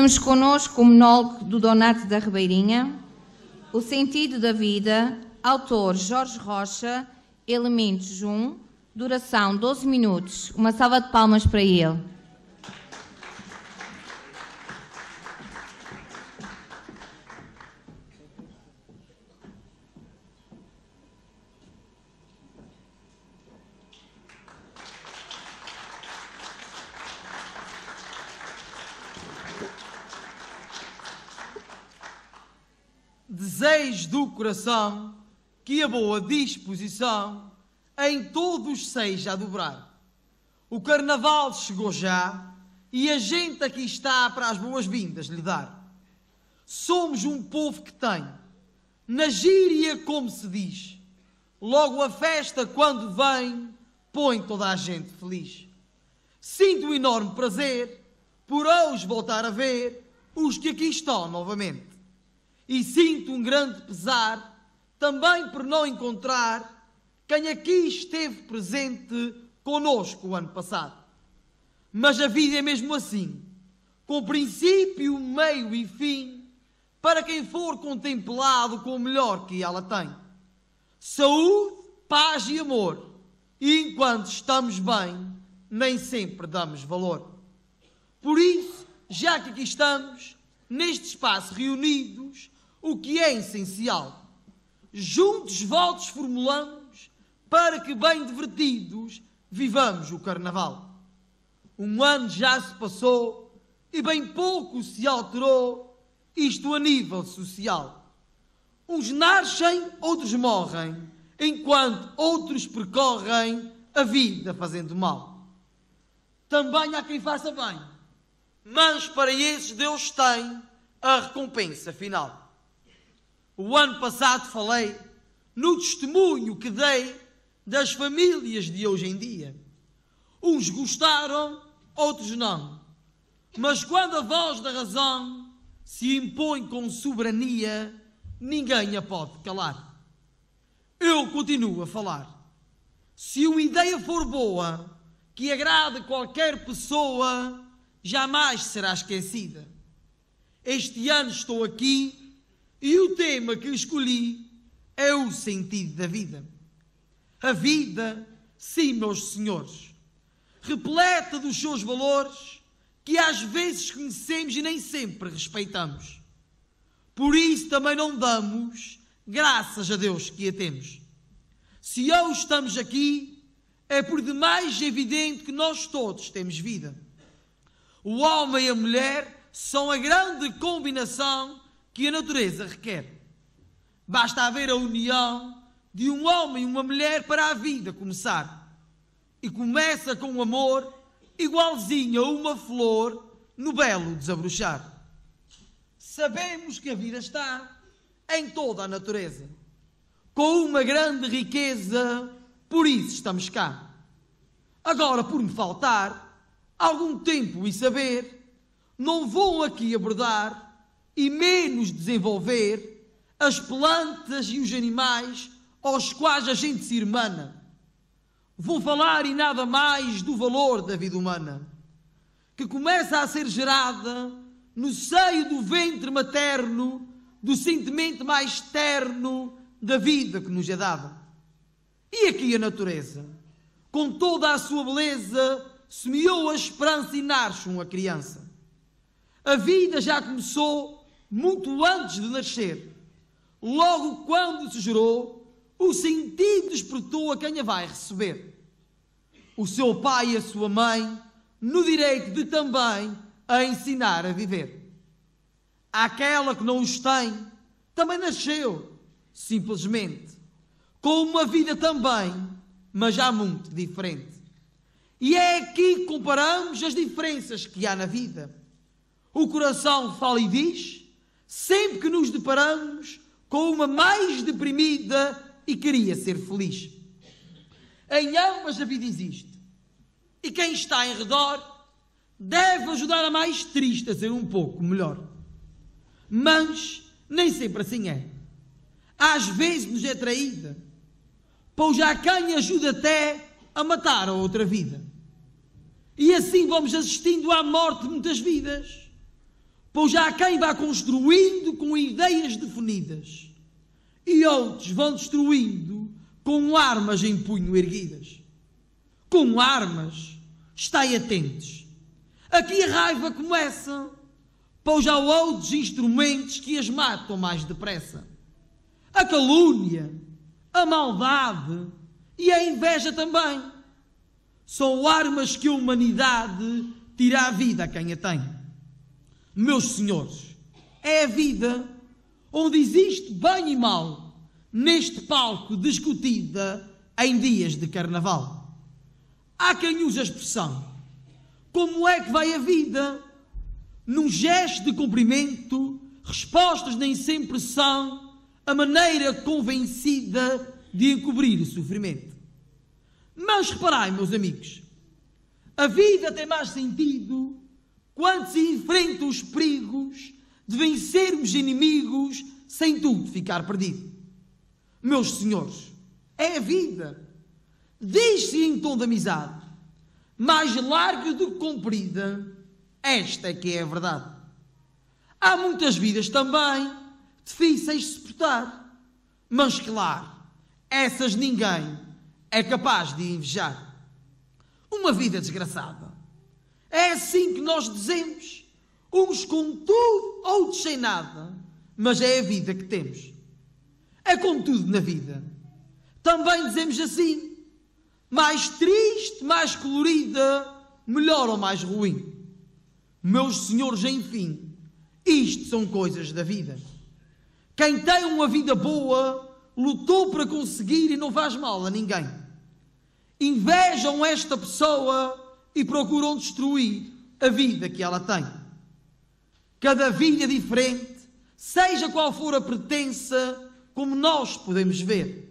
Temos connosco o monólogo do Donato da Ribeirinha, O Sentido da Vida, autor Jorge Rocha, elementos 1, duração 12 minutos. Uma salva de palmas para ele. Desejo do coração que a boa disposição em todos seja a dobrar. O carnaval chegou já e a gente aqui está para as boas-vindas lhe dar. Somos um povo que tem, na gíria como se diz, logo a festa quando vem põe toda a gente feliz. Sinto um enorme prazer por hoje voltar a ver os que aqui estão novamente. E sinto um grande pesar também por não encontrar quem aqui esteve presente conosco o ano passado. Mas a vida é mesmo assim, com princípio, meio e fim, para quem for contemplado com o melhor que ela tem. Saúde, paz e amor. E enquanto estamos bem, nem sempre damos valor. Por isso, já que aqui estamos, neste espaço reunidos, o que é essencial? Juntos votos formulamos para que, bem divertidos, vivamos o Carnaval. Um ano já se passou e bem pouco se alterou, isto a nível social. Uns nascem, outros morrem, enquanto outros percorrem a vida fazendo mal. Também há quem faça bem, mas para esses Deus tem a recompensa final. O ano passado falei no testemunho que dei das famílias de hoje em dia. Uns gostaram, outros não. Mas quando a voz da razão se impõe com soberania, ninguém a pode calar. Eu continuo a falar. Se uma ideia for boa, que agrade qualquer pessoa, jamais será esquecida. Este ano estou aqui e o tema que escolhi é o sentido da vida. A vida, sim, meus senhores, repleta dos seus valores que às vezes conhecemos e nem sempre respeitamos. Por isso também não damos graças a Deus que a temos. Se hoje estamos aqui, é por demais evidente que nós todos temos vida. O homem e a mulher são a grande combinação que a natureza requer. Basta haver a união de um homem e uma mulher para a vida começar. E começa com o amor, igualzinho a uma flor no belo desabrochar. Sabemos que a vida está em toda a natureza, com uma grande riqueza, por isso estamos cá. Agora, por me faltar algum tempo e saber, não vou aqui abordar e menos desenvolver as plantas e os animais aos quais a gente se irmana. Vou falar e nada mais do valor da vida humana, que começa a ser gerada no seio do ventre materno do sentimento mais terno da vida que nos é dada. E aqui a natureza, com toda a sua beleza, semeou a esperança e nasce uma criança. A vida já começou muito antes de nascer. Logo quando se gerou, o sentido despertou a quem a vai receber. O seu pai e a sua mãe, no direito de também a ensinar a viver. Aquela que não os tem, também nasceu, simplesmente, com uma vida também, mas já muito diferente. E é aqui que comparamos as diferenças que há na vida. O coração fala e diz, sempre que nos deparamos com uma mais deprimida e queria ser feliz. Em ambas a vida existe. E quem está em redor deve ajudar a mais triste a ser um pouco melhor. Mas nem sempre assim é. Às vezes nos é traída, pois já quem ajuda até a matar a outra vida. E assim vamos assistindo à morte de muitas vidas pois há quem vá construindo com ideias definidas e outros vão destruindo com armas em punho erguidas. Com armas, estai atentos. Aqui a raiva começa, pois há outros instrumentos que as matam mais depressa. A calúnia, a maldade e a inveja também. São armas que a humanidade tira a vida a quem a tem. Meus senhores, é a vida onde existe bem e mal neste palco discutida em dias de carnaval. Há quem use a expressão: como é que vai a vida? Num gesto de cumprimento, respostas nem sempre são a maneira convencida de encobrir o sofrimento. Mas reparai, meus amigos, a vida tem mais sentido quando se enfrenta os perigos de vencermos inimigos sem tudo ficar perdido. Meus senhores, é a vida. Diz-se em tom de amizade, mais larga do que comprida, esta é que é a verdade. Há muitas vidas também difíceis de suportar, mas claro, essas ninguém é capaz de invejar. Uma vida desgraçada. É assim que nós dizemos, uns com tudo, outros sem nada, mas é a vida que temos. É como tudo na vida. Também dizemos assim, mais triste, mais colorida, melhor ou mais ruim. Meus senhores, enfim, isto são coisas da vida. Quem tem uma vida boa, lutou para conseguir e não faz mal a ninguém. Invejam esta pessoa e procuram destruir a vida que ela tem. Cada vida diferente, seja qual for a pretensa, como nós podemos ver.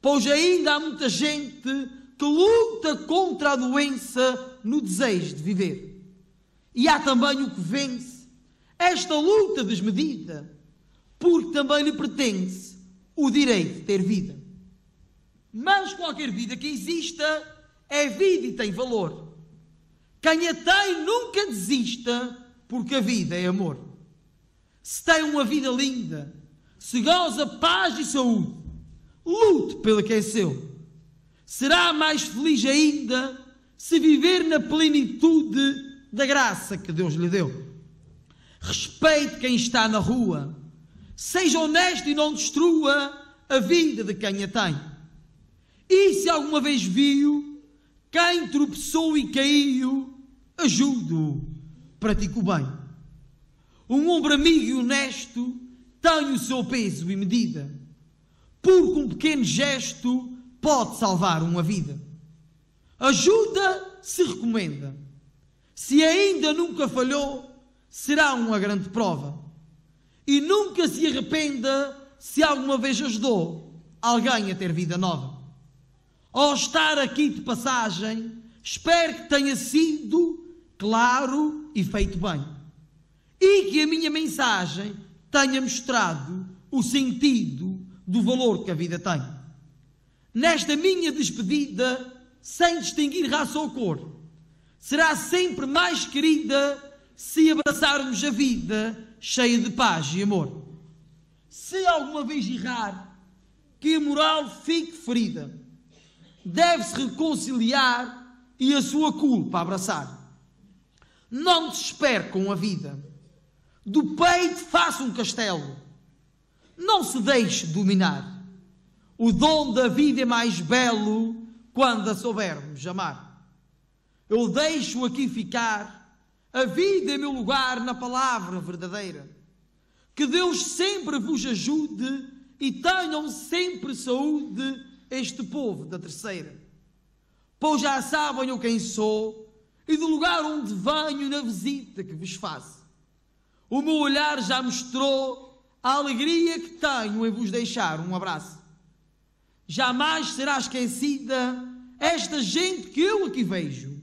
Pois ainda há muita gente que luta contra a doença no desejo de viver. E há também o que vence esta luta desmedida, porque também lhe pertence o direito de ter vida. Mas qualquer vida que exista é vida e tem valor. Quem a tem nunca desista, porque a vida é amor. Se tem uma vida linda, se goza paz e saúde, lute pelo que é seu. Será mais feliz ainda se viver na plenitude da graça que Deus lhe deu. Respeite quem está na rua, seja honesto e não destrua a vida de quem a tem. E se alguma vez viu quem tropeçou e caiu, ajude-o, pratique o bem. Um ombro amigo e honesto tem o seu peso e medida, porque um pequeno gesto pode salvar uma vida. Ajuda se recomenda. Se ainda nunca falhou, será uma grande prova. E nunca se arrependa se alguma vez ajudou alguém a ter vida nova. Ao estar aqui de passagem, espero que tenha sido claro e feito bem. E que a minha mensagem tenha mostrado o sentido do valor que a vida tem. Nesta minha despedida, sem distinguir raça ou cor, será sempre mais querida se abraçarmos a vida cheia de paz e amor se alguma vez errar, que a moral fique ferida, deve-se reconciliar e a sua culpa abraçar. Não desespere com a vida. Do peito faça um castelo. Não se deixe dominar. O dom da vida é mais belo quando a soubermos amar. Eu deixo aqui ficar a vida em meu lugar na palavra verdadeira que Deus sempre vos ajude e tenham sempre saúde este povo da terceira. Pois já sabem o quem sou e do lugar onde venho na visita que vos faço. O meu olhar já mostrou a alegria que tenho em vos deixar um abraço. Jamais será esquecida esta gente que eu aqui vejo.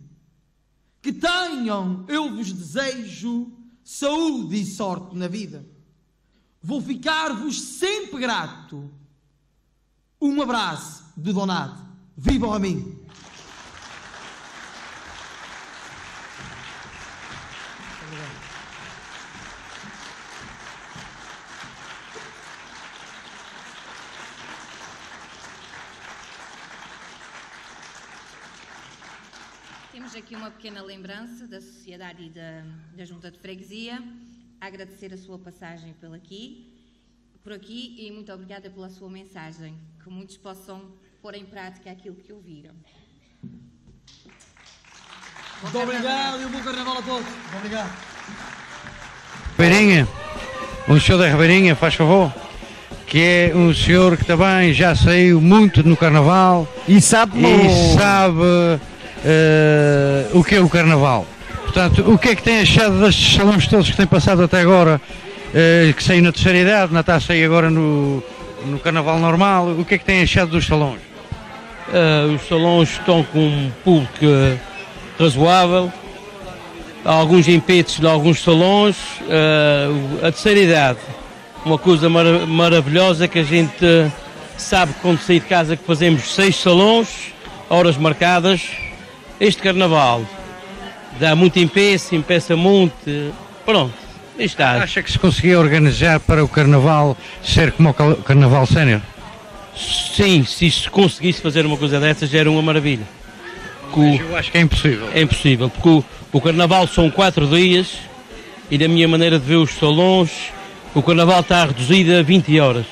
Que tenham, eu vos desejo, saúde e sorte na vida vou ficar-vos sempre grato. Um abraço de Donato. Viva o Raminho! Temos aqui uma pequena lembrança da Sociedade e da, da Junta de Freguesia. Agradecer a sua passagem pelo aqui por aqui e muito obrigada pela sua mensagem. Que muitos possam pôr em prática aquilo que ouviram. Muito obrigado e um bom carnaval a todos. Muito obrigado. Ribeirinha, um senhor da Ribeirinha, faz favor, que é um senhor que também já saiu muito no Carnaval E sabe, e sabe eh, o que é o Carnaval. Portanto, o que é que tem achado destes salões todos que têm passado até agora, eh, que saiu na terceira idade, na está a sair agora no, no Carnaval normal, o que é que tem achado dos salões? Uh, os salões estão com um público razoável, há alguns impetos de alguns salões, uh, a terceira idade, uma coisa mara maravilhosa que a gente sabe quando sair de casa que fazemos seis salões, horas marcadas, este carnaval dá muito empeço, empeça muito, pronto, Acha que se conseguia organizar para o Carnaval ser como o Carnaval Sénior? Sim, se se conseguisse fazer uma coisa dessas era uma maravilha. Mas Eu acho que é impossível. É impossível, porque o, o carnaval são quatro dias e na minha maneira de ver os salões, o carnaval está reduzido a 20 horas.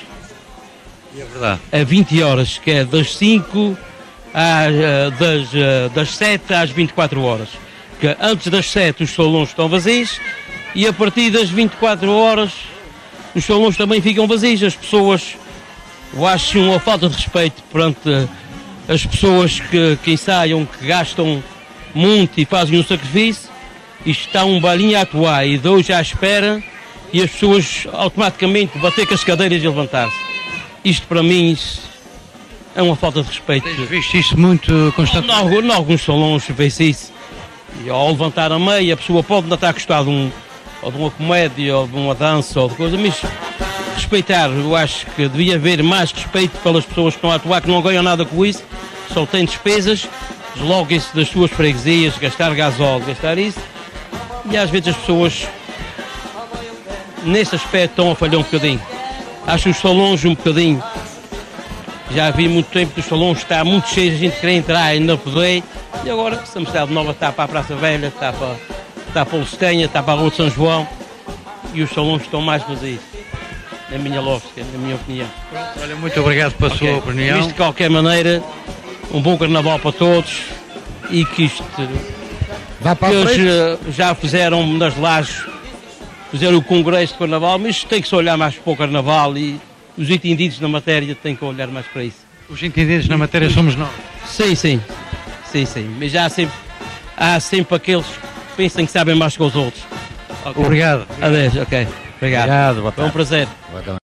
É verdade. A 20 horas, que é das 5 às, eh, das, eh, das 7 às 24 horas. Que antes das 7 os salões estão vazios e a partir das 24 horas os salões também ficam vazios. As pessoas, eu acho uma falta de respeito perante as pessoas que, que ensaiam, que gastam muito e fazem um sacrifício. Isto está um balinho a atuar e dois à espera e as pessoas automaticamente bater com as cadeiras e levantar-se. Isto para mim é uma falta de respeito. Tens visto isso muito constantemente? Em alguns salões vê-se isso. E ao levantar a meia, a pessoa pode ainda estar a gostar de, um, ou de uma comédia, ou de uma dança, ou de coisa, mas respeitar, eu acho que devia haver mais respeito pelas pessoas que estão a atuar, que não ganham nada com isso, só têm despesas, desloguem-se das suas freguesias, gastar gasóleo, gastar isso, e às vezes as pessoas, nesse aspecto, estão a falhar um bocadinho. Acho os salões um bocadinho já vi muito tempo que os salões está muito cheio, a gente quer entrar e não poder. E agora, essa cidade nova está para a Praça Velha, está para, está para o Lestanha, está para a Rua de São João e os salões estão mais vazios. Na minha lógica, na minha opinião. Olha, muito obrigado pela Ok. sua opinião. Isto, de qualquer maneira, um bom carnaval para todos e que isto. Vá para que a eles frente. já fizeram nas lajes, fizeram o congresso de carnaval, mas tem que se olhar mais para o carnaval e os entendidos na matéria têm que olhar mais para isso. Os entendidos na matéria somos nós. Sim, sim. Sim, sim. Mas já há sempre, há sempre aqueles que pensam que sabem mais que os outros. Ok. Obrigado. Adeus, ok. Obrigado. Obrigado, boa Foi um tarde. prazer. Boa tarde.